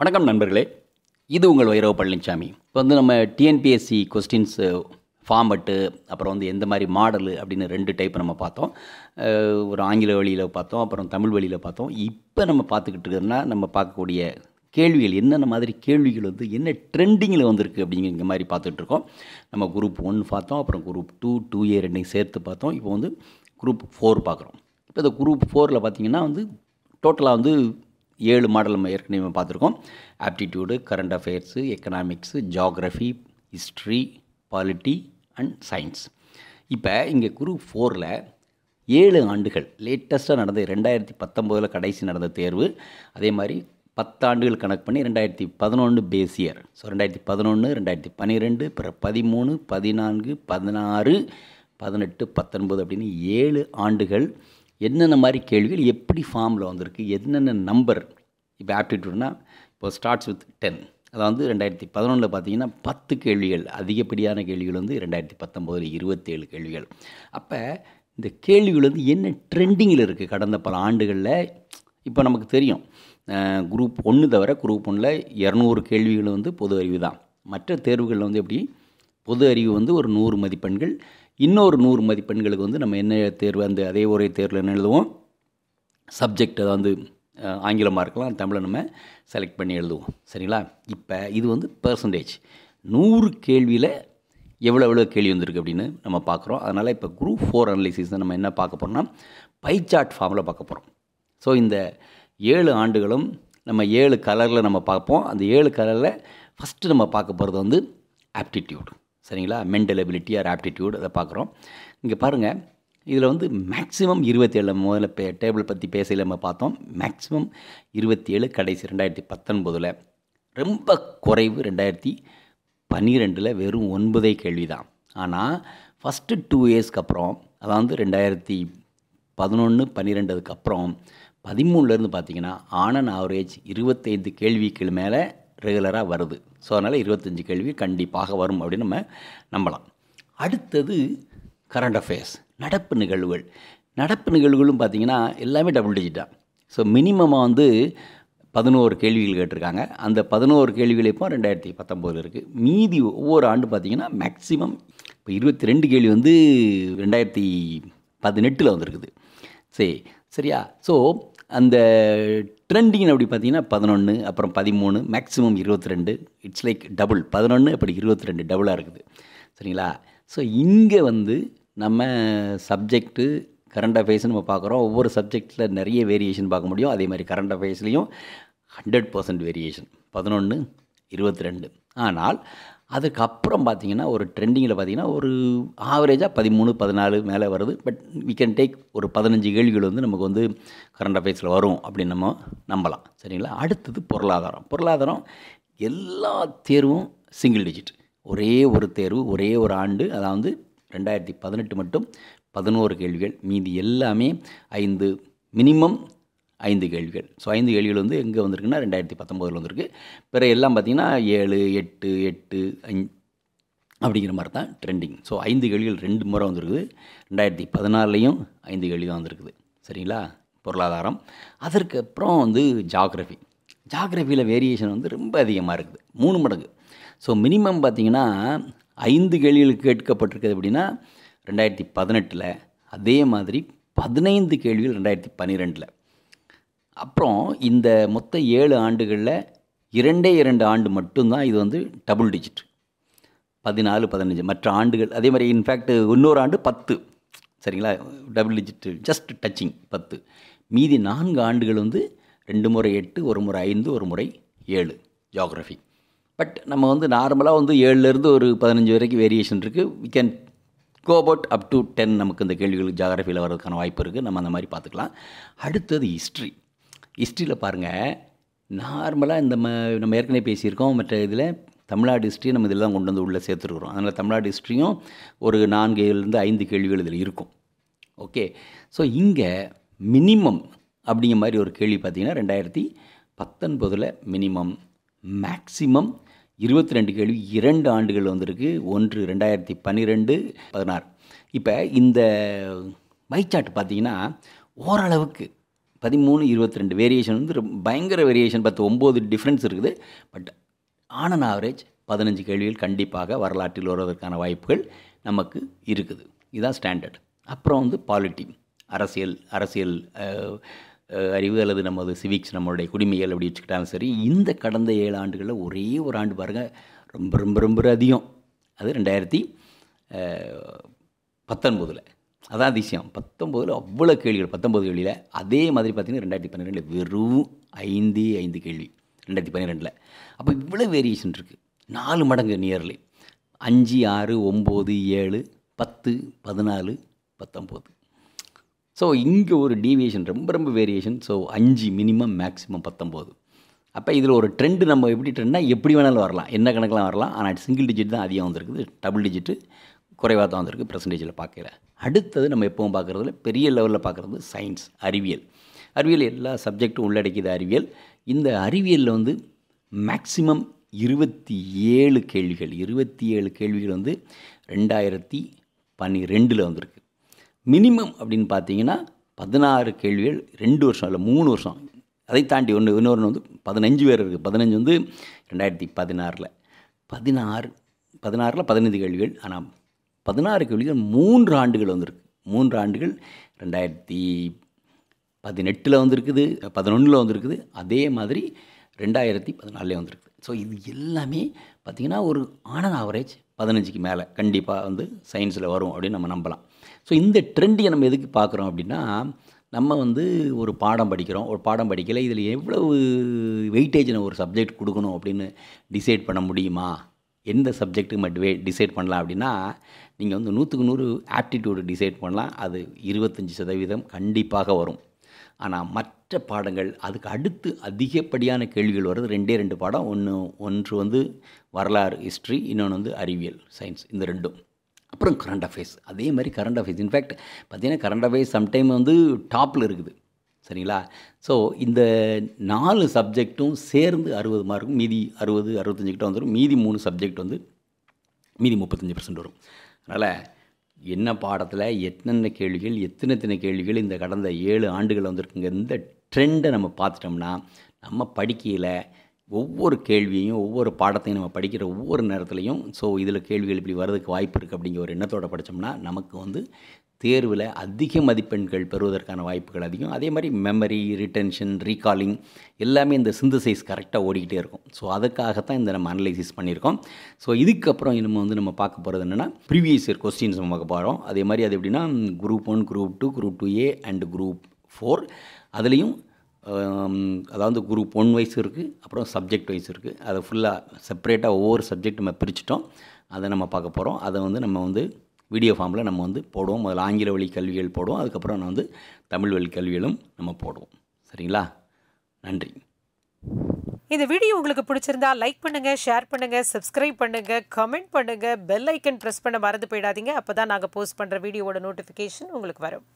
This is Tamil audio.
வணக்கம் நண்பர்களே. இது உங்கள் வைரவ பழனிசாமி இப்போ வந்து நம்ம டிஎன்பிஎஸ்சி கொஸ்டின்ஸு ஃபார்மட்டு அப்புறம் வந்து எந்த மாதிரி மாடலு அப்படின்னு ரெண்டு டைப் நம்ம பார்த்தோம். ஒரு ஆங்கில வழியில் பார்த்தோம் அப்புறம் தமிழ் வழியில் பார்த்தோம். இப்போ நம்ம பார்த்துக்கிட்டு இருக்கிறோம்னா நம்ம பார்க்கக்கூடிய கேள்விகள் என்னென்ன மாதிரி கேள்விகள் வந்து என்ன ட்ரெண்டிங்கில் வந்திருக்கு அப்படிங்கிற மாதிரி பார்த்துட்ருக்கோம் நம்ம குரூப் ஒன் பார்த்தோம் அப்புறம் குரூப் டூ டூ ஏ ரெண்டையும் சேர்த்து பார்த்தோம். இப்போ வந்து குரூப் ஃபோர் பார்க்குறோம். இப்போ இந்த குரூப் ஃபோரில் பார்த்திங்கன்னா வந்து டோட்டலாக வந்து ஏழு மாடல் நம்ம ஏற்கனவே பார்த்துருக்கோம். Aptitude current affairs economics geography history polity and science இப்போ இங்கே குரூப் ஃபோரில் ஏழு ஆண்டுகள் லேட்டஸ்ட்டாக நடந்த ரெண்டாயிரத்தி பத்தொம்போதில் கடைசி நடந்த தேர்வு. அதே மாதிரி பத்தாண்டுகள் கணக்கு பண்ணி ரெண்டாயிரத்தி பதினொன்று பேஸ் இயர் ஸோ ரெண்டாயிரத்தி பதினொன்று ரெண்டாயிரத்தி பன்னிரெண்டு பிற பதிமூணு பதினான்கு பதினாறு பதினெட்டு பத்தொன்பது அப்படின்னு ஏழு ஆண்டுகள் என்னென்ன மாதிரி கேள்விகள் எப்படி ஃபார்மில் வந்திருக்கு என்னென்ன நம்பர் இப்போ ஆப்டிடியூட்னா இப்போ ஸ்டார்ட்ஸ் வித் டென் அதாவது ரெண்டாயிரத்தி பதினொன்றில் பார்த்தீங்கன்னா பத்து கேள்விகள் அதிகப்படியான கேள்விகள் வந்து ரெண்டாயிரத்தி பத்தொம்போதில் இருபத்தேழு கேள்விகள். அப்போ இந்த கேள்விகள் வந்து என்ன ட்ரெண்டிங்கில் இருக்குது கடந்த பல ஆண்டுகளில் இப்போ நமக்கு தெரியும். குரூப் ஒன்று தவிர குரூப் ஒன்றில் இரநூறு கேள்விகள் வந்து பொது அறிவு தான். மற்ற தேர்வுகளில் வந்து எப்படி? பொது அறிவு வந்து ஒரு நூறு மதிப்பெண்கள் இன்னொரு நூறு மதிப்பெண்களுக்கு வந்து நம்ம என்ன தேர்வு அந்த அதே ஒரே தேர்வில் என்ன எழுதுவோம்? சப்ஜெக்ட் அதாவது ஆங்கிலமாக இருக்கலாம் தமிழை நம்ம செலக்ட் பண்ணி எழுதுவோம். சரிங்களா? இப்போ இது வந்து பர்சன்டேஜ் நூறு கேள்வியில் எவ்வளோ எவ்வளோ கேள்வி வந்திருக்கு அப்படின்னு நம்ம பார்க்குறோம். அதனால் இப்போ குரூப் ஃபோர் அனலிசிஸ் நம்ம என்ன பார்க்க போகிறோம்னா பைச்சார்ட் ஃபார்மில் பார்க்க போகிறோம் ஸோ இந்த ஏழு ஆண்டுகளும் நம்ம ஏழு கலரில் நம்ம பார்ப்போம். அந்த ஏழு கலரில் ஃபஸ்ட்டு நம்ம பார்க்க போகிறது வந்து ஆப்டிடியூட் சரிங்களா? மென்டல் எபிலிட்டி ஆர் ஆப்டிடியூட் அதை பார்க்குறோம். இங்கே பாருங்கள் இதில் வந்து மேக்ஸிமம் இருபத்தேழு முதல்ல பே டேபிள் பற்றி பேசையில் நம்ம பார்த்தோம். மேக்ஸிமம் இருபத்தி ஏழு கடைசி ரெண்டாயிரத்தி பத்தொன்பதில். ரொம்ப குறைவு ரெண்டாயிரத்தி பன்னிரெண்டில் வெறும் ஒன்பதே கேள்வி தான் ஆனால் ஃபஸ்ட்டு டூ இயர்ஸ்க்கு அப்புறம் அதாவது ரெண்டாயிரத்தி பதினொன்று பன்னிரெண்டுக்கு அப்புறம் பதிமூணுலேருந்து பார்த்தீங்கன்னா ஆனன் ஆவரேஜ் இருபத்தைந்து கேள்விக்கு மேலே ரெகுலராக வருது. ஸோ அதனால் இருபத்தஞ்சி கேள்வி கண்டிப்பாக வரும் அப்படின்னு நம்ம நம்பலாம். அடுத்தது கரண்ட் அஃபேர்ஸ் நடப்பு நிகழ்வுகள். நடப்பு நிகழ்வுகளும் பார்த்தீங்கன்னா எல்லாமே டபுள் டிஜிட் தான். ஸோ மினிமமாக வந்து பதினோரு கேள்விகள் கேட்டிருக்காங்க. அந்த பதினோரு கேள்விகள் இப்போ ரெண்டாயிரத்தி பத்தொம்போதில் இருக்குது மீதி ஒவ்வொரு ஆண்டு பார்த்தீங்கன்னா மேக்ஸிமம் இப்போ இருபத்தி ரெண்டு கேள்வி வந்து ரெண்டாயிரத்தி பதினெட்டில் வந்திருக்குது. சரி சரியா? ஸோ அந்த ட்ரெண்டிங்னு அப்படி பார்த்தீங்கன்னா பதினொன்று அப்புறம் பதிமூணு மேக்ஸிமம் இருபத்தி ரெண்டு இட்ஸ் லைக் டபுள் பதினொன்று அப்படி இருபத்தி ரெண்டு டபுளாக இருக்குது. சரிங்களா? ஸோ இங்கே வந்து நம்ம சப்ஜெக்ட்டு கரண்ட் அஃபேர்ஸ் நம்ம பார்க்குறோம். ஒவ்வொரு சப்ஜெக்டில் நிறைய வேரியேஷன் பார்க்க முடியும். அதே மாதிரி கரண்ட் அஃபேர்ஸ்லேயும் ஹண்ட்ரட் பர்சன்ட் வேரியேஷன் பதினொன்று இருபத்தி ரெண்டு ஆனால் அதுக்கப்புறம் பார்த்தீங்கன்னா ஒரு ட்ரெண்டிங்கில் பார்த்தீங்கன்னா ஒரு ஆவரேஜாக பதிமூணு பதினாலு மேலே வருது. பட் வி கேன் டேக் ஒரு பதினஞ்சு கேள்விகள் வந்து நமக்கு வந்து கரண்ட் அஃபேர்ஸில் வரும் அப்படின்னு நம்ம நம்பலாம். சரிங்களா? அடுத்தது பொருளாதாரம். பொருளாதாரம் எல்லா தேர்வும் சிங்கிள் டிஜிட் ஒரே ஒரு தேர்வு ஒரே ஒரு ஆண்டு அதாவது ரெண்டாயிரத்தி பதினெட்டு மட்டும் பதினோரு கேள்விகள். மீதி எல்லாமே ஐந்து மினிமம் ஐந்து கேள்விகள். ஸோ ஐந்து கேள்விகள் வந்து எங்கே வந்திருக்குன்னா ரெண்டாயிரத்தி பத்தொம்போதில் வந்திருக்கு. பிற எல்லாம் பார்த்திங்கன்னா ஏழு எட்டு எட்டு அஞ் அப்படிங்கிற மாதிரி தான் ட்ரெண்டிங் ஸோ ஐந்து கேள்விகள் ரெண்டு முறை வந்திருக்குது. ரெண்டாயிரத்தி பதினாறுலேயும் ஐந்து கேள்வி தான் வந்திருக்குது. சரிங்களா? பொருளாதாரம். அதற்கப்புறம் வந்து ஜாகிரஃபி ஜாகிரஃபியில் வேரியேஷன் வந்து ரொம்ப அதிகமாக இருக்குது. மூணு மடங்கு. ஸோ மினிமம் பார்த்திங்கன்னா ஐந்து கேள்விகள் கேட்கப்பட்டிருக்குது அப்படின்னா ரெண்டாயிரத்தி பதினெட்டில் அதே மாதிரி பதினைந்து கேள்விகள் ரெண்டாயிரத்தி பன்னிரெண்டில். அப்புறம் இந்த மொத்த ஏழு ஆண்டுகளில் இரண்டே இரண்டு ஆண்டு மட்டும்தான் இது வந்து டபுள் டிஜிட் பதினாலு பதினஞ்சு மற்ற ஆண்டுகள். அதே மாதிரி இன்ஃபேக்ட் இன்னொரு ஆண்டு பத்து. சரிங்களா? டபுள் டிஜிட் ஜஸ்ட் டச்சிங் பத்து. மீதி நான்கு ஆண்டுகள் வந்து ரெண்டு முறை எட்டு ஒரு முறை ஐந்து ஒரு முறை ஏழு ஜியாகிரஃபி பட் நம்ம வந்து நார்மலாக வந்து ஏழுலேருந்து ஒரு பதினஞ்சு வரைக்கும் வேரியேஷன் இருக்குது we can go about up to ten நமக்கு இந்த கேள்விகளுக்கு ஜாகிரஃபியில் வர்றதுக்கான வாய்ப்பு இருக்குது நம்ம அந்த மாதிரி பார்த்துக்கலாம். அடுத்தது ஹிஸ்ட்ரி ஹிஸ்ட்ரியில் பாருங்கள் நார்மலாக இந்த ம நம்ம ஏற்கனவே பேசியிருக்கோம் மற்ற இதில் தமிழ்நாடு ஹிஸ்ட்ரியை நம்ம இதில் தான் கொண்டு வந்து உள்ளே சேர்த்துருக்குறோம். அதனால் தமிழ்நாடு ஹிஸ்ட்ரியும் ஒரு நான்குலேருந்து ஐந்து கேள்விகள் இதில் இருக்கும். ஓகே ஸோ இங்கே மினிமம் அப்படிங்கிற மாதிரி ஒரு கேள்வி பார்த்தீங்கன்னா ரெண்டாயிரத்தி பத்தொன்பதில் மினிமம் மேக்ஸிமம் இருபத்தி ரெண்டு கேள்வி இரண்டு ஆண்டுகள் வந்திருக்கு. ஒன்று ரெண்டாயிரத்தி பன்னிரெண்டு பதினாறு. இப்போ இந்த மைச்சாட் பார்த்தீங்கன்னா ஓரளவுக்கு பதிமூணு இருபத்தி ரெண்டு வேரியேஷன் வந்து பயங்கர வேரியேஷன் பத்து ஒம்பது டிஃப்ரென்ஸ் இருக்குது. பட் ஆன் அன் ஆவரேஜ் பதினஞ்சு கேள்விகள் கண்டிப்பாக வரலாற்றில் வருவதற்கான வாய்ப்புகள் நமக்கு இருக்குது. இதுதான் ஸ்டாண்டர்ட் அப்புறம் வந்து பாலிட்டி அரசியல் அரசியல் அறிவு அல்லது நமது சிவிக்ஸ் நம்மளுடைய குடிமைகள் அப்படி வச்சுக்கிட்டாலும் சரி இந்த கடந்த ஏழு ஆண்டுகளில் ஒரே ஒரு ஆண்டு பாருங்கள் ரொம்ப ரொம்ப ரொம்ப அதிகம். அது ரெண்டாயிரத்தி பத்தொன்பதில். அதான் அதிசயம். பத்தொம்போதில் அவ்வளோ கேள்விகள் பத்தொம்பது கேள்வியில் அதே மாதிரி பார்த்தீங்கன்னா ரெண்டாயிரத்தி பன்னிரெண்டில் வெறும் ஐந்து ஐந்து கேள்வி ரெண்டாயிரத்தி பன்னிரெண்டில். அப்போ இவ்வளோ வேரியேஷன் இருக்குது நாலு மடங்கு நியர்லி அஞ்சு ஆறு ஒம்பது ஏழு பத்து பதினாலு பத்தொம்போது. ஸோ இங்கே ஒரு டீவியேஷன் ரொம்ப ரொம்ப வேரியேஷன் ஸோ அஞ்சு மினிமம் மேக்ஸிமம் பத்தொம்போது. அப்போ இதில் ஒரு ட்ரெண்டு நம்ம எப்படி ட்ரெண்ட்னா எப்படி வேணாலும் வரலாம். என்ன கணக்கெலாம் வரலாம். ஆனால் சிங்கிள் டிஜிட் தான் அதிகம் வந்திருக்குது. டபுள் டிஜிட்டு குறைவாக தான் வந்திருக்கு பர்சன்டேஜில் பார்க்கல அடுத்தது நம்ம எப்பவும் பார்க்குறதுல பெரிய லெவலில் பார்க்குறது சயின்ஸ் அறிவியல். அறிவியல் எல்லா சப்ஜெக்ட்டும் உள்ளடக்கியது அறிவியல். இந்த அறிவியலில் வந்து மேக்ஸிமம் இருபத்தி ஏழு கேள்விகள் இருபத்தி ஏழு கேள்விகள் வந்து ரெண்டாயிரத்தி பன்னிரெண்டில் வந்திருக்கு. மினிமம் அப்படின்னு பார்த்தீங்கன்னா பதினாறு கேள்விகள் ரெண்டு வருஷம் இல்லை மூணு வருஷம். அதை தாண்டி ஒன்று இன்னொன்று வந்து பதினஞ்சு பேர் இருக்குது பதினஞ்சு வந்து ரெண்டாயிரத்தி பதினாறில். பதினாறு பதினாறில் பதினைந்து கேள்விகள். ஆனால் பதினாறு கேள்விகள் மூன்று ஆண்டுகள் வந்திருக்கு. மூன்று ஆண்டுகள் ரெண்டாயிரத்தி பதினெட்டில் வந்திருக்குது பதினொன்றில் வந்திருக்குது. அதே மாதிரி ரெண்டாயிரத்தி பதினாலே வந்திருக்குது ஸோ இது எல்லாமே பார்த்திங்கன்னா ஒரு ஆனன் ஆவரேஜ் பதினஞ்சுக்கு மேலே கண்டிப்பாக வந்து சயின்ஸில் வரும் அப்படின்னு நம்ம நம்பலாம். ஸோ இந்த ட்ரெண்டியை நம்ம எதுக்கு பார்க்குறோம் அப்படின்னா நம்ம வந்து ஒரு பாடம் படிக்கிறோம். ஒரு பாடம் படிக்கலை இதில் எவ்வளவு வெயிட்டேஜ் நம்ம ஒரு சப்ஜெக்ட் கொடுக்கணும் அப்படின்னு டிசைட் பண்ண முடியுமா? எந்த சப்ஜெக்ட்டுக்கு மட்டுமே டிசைட் பண்ணலாம் அப்படின்னா நீங்கள் வந்து நூற்றுக்கு நூறு ஆப்டிடியூடு டிசைட் பண்ணலாம் அது இருபத்தஞ்சி சதவீதம் கண்டிப்பாக வரும். ஆனால் மற்ற பாடங்கள் அதுக்கு அடுத்து அதிகப்படியான கேள்விகள் வருது ரெண்டே ரெண்டு பாடம். ஒன்று ஒன்று வந்து வரலாறு ஹிஸ்ட்ரி இன்னொன்று வந்து அறிவியல் சயின்ஸ் இந்த ரெண்டும். அப்புறம் கரண்ட் அஃபேர்ஸ் அதே மாதிரி கரண்ட் அஃபேர்ஸ் இன்ஃபேக்ட் பார்த்தீங்கன்னா கரண்ட் அஃபேர்ஸ் சம்டைம் வந்து டாப்பில் இருக்குது. சரிங்களா? ஸோ இந்த நாலு சப்ஜெக்ட்டும் சேர்ந்து அறுபது மார்க்கும் மீதி அறுபது அறுபத்தஞ்சு கிட்ட வந்துடும் மீதி மூணு சப்ஜெக்ட் வந்து மீதி முப்பத்தஞ்சு பர்சன்ட் வரும். அதனால் என்ன பாடத்தில் என்னென்ன கேள்விகள் எத்தனை எத்தனை கேள்விகள் இந்த கடந்த ஏழு ஆண்டுகள் வந்திருக்குங்க இந்த ட்ரெண்டை நம்ம பார்த்துட்டோம்னா நம்ம படிக்கையில் ஒவ்வொரு கேள்வியையும் ஒவ்வொரு பாடத்தையும் நம்ம படிக்கிற ஒவ்வொரு நேரத்துலையும் ஸோ இதில் கேள்விகள் இப்படி வர்றதுக்கு வாய்ப்பு இருக்குது அப்படிங்கிற ஒரு எண்ணத்தோடு படித்தோம்னா நமக்கு வந்து தேர்வில் அதிக மதிப்பெண்கள் பெறுவதற்கான வாய்ப்புகள் அதிகம். அதே மாதிரி மெமரி ரிட்டென்ஷன் ரீகாலிங் எல்லாமே இந்த சிந்தசைஸ் கரெக்டாக ஓடிக்கிட்டே இருக்கும். ஸோ அதுக்காகத்தான் இந்த நம்ம அனலைசிஸ் பண்ணியிருக்கோம். ஸோ இதுக்கப்புறம் நம்ம வந்து நம்ம பார்க்க போகிறது என்னென்னா ப்ரீவியஸ் இயர் கொஸ்டின்ஸ் நம்ம பார்க்க போகிறோம் அதே மாதிரி அது எப்படின்னா group one group two group two A and group four அதுலேயும் அதாவது குரூப் ஒன் வைஸ் இருக்குது அப்புறம் சப்ஜெக்ட் வைஸ் இருக்குது அதை ஃபுல்லாக செப்பரேட்டாக ஒவ்வொரு சப்ஜெக்ட் நம்ம பிரிச்சிட்டோம். அதை நம்ம பார்க்க போகிறோம் அதை வந்து நம்ம வந்து வீடியோ ஃபார்மில் நம்ம வந்து போடுவோம். முதல்ல ஆங்கில வழி கல்விகள் போடுவோம். அதுக்கப்புறம் நான் வந்து தமிழ் வழி கல்விகளும் நம்ம போடுவோம். சரிங்களா? நன்றி. இந்த வீடியோ உங்களுக்கு பிடிச்சிருந்தா லைக் பண்ணுங்க ஷேர் பண்ணுங்க சப்ஸ்கிரைப் பண்ணுங்க கமெண்ட் பண்ணுங்க பெல் ஐக்கன் ப்ரெஸ் பண்ண மறந்து போயிடாதீங்க. அப்பதான் நாங்கள் போஸ்ட் பண்ணுற வீடியோவோட நோட்டிஃபிகேஷன் உங்களுக்கு வரும்.